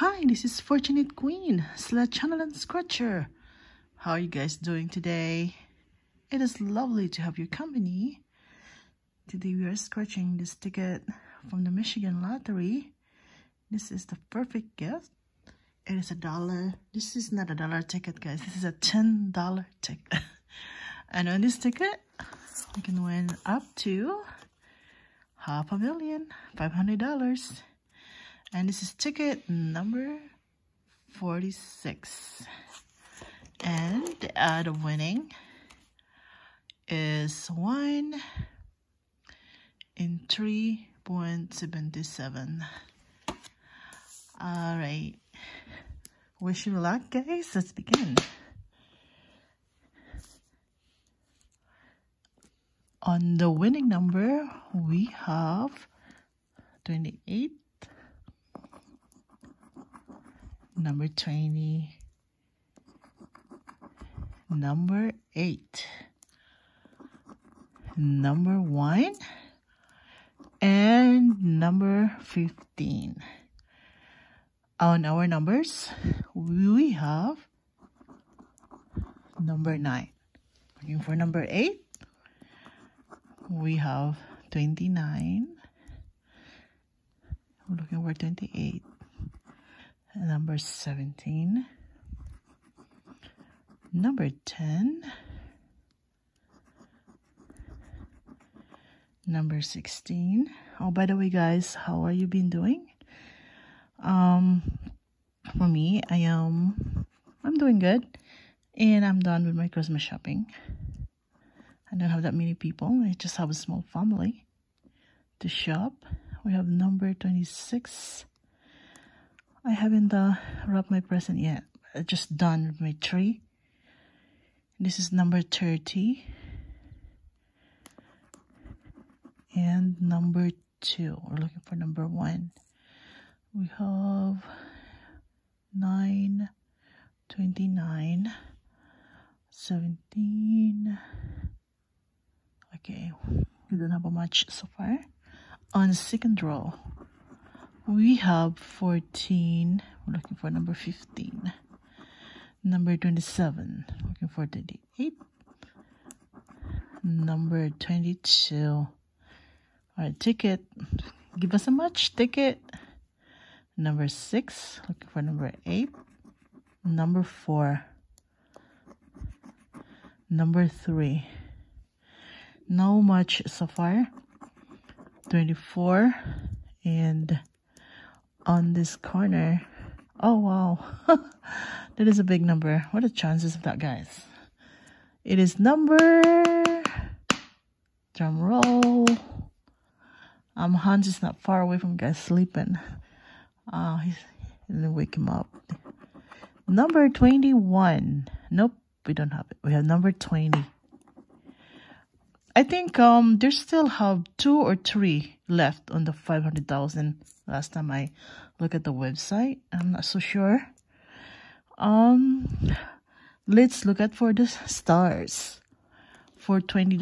Hi, this is Fortunate Queen, slash channel and scratcher. How are you guys doing today? It is lovely to have your company. Today we are scratching this ticket from the Michigan Lottery. This is the perfect gift. It is a dollar. This is not a dollar ticket, guys. This is a $10 ticket. and on this ticket, you can win up to half a million, $500 and this is ticket number 46 and uh, the winning is 1 in 3.77 all right. Wish you luck guys. Let's begin. On the winning number we have 28 number 20, number 8, number 1, and number 15. On our numbers, we have number 9. Looking for number 8, we have 29. We're looking for 28 number 17, number 10, number 16. Oh, by the way, guys, how are you been doing? Um, for me, I am, I'm doing good, and I'm done with my Christmas shopping. I don't have that many people. I just have a small family to shop. We have number 26, I haven't uh, wrapped my present yet. I just done my tree. This is number 30. And number 2. We're looking for number 1. We have 9, 29, 17. Okay, we don't have a much so far. On second row, we have 14 we're looking for number 15 number 27 looking for 38 number 22 all right ticket. Give us a much ticket. Number 6 looking for number 8 number 4 number 3 no much far. 24 and on this corner. Oh, wow. that is a big number. What are the chances of that, guys? It is number... Drum roll. Um, Hans is not far away from guys sleeping. Uh, he's gonna wake him up. Number 21. Nope, we don't have it. We have number 20. I think um there still have two or three left on the 500,000 last time I look at the website. I'm not so sure. Um let's look at for the stars. For $20,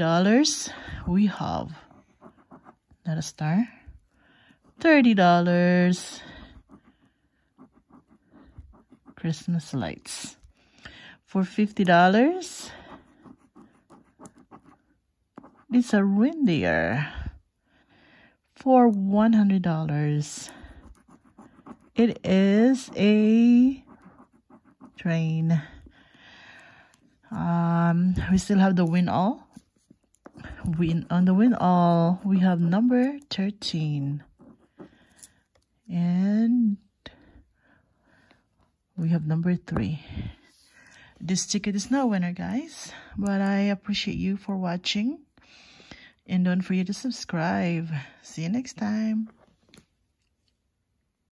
we have not a star. $30 Christmas lights. For $50, It's a reindeer for $100. It is a train. Um, we still have the win all. Win on the win all, we have number 13. And we have number 3. This ticket is not winner, guys. But I appreciate you for watching. And don't forget to subscribe. See you next time.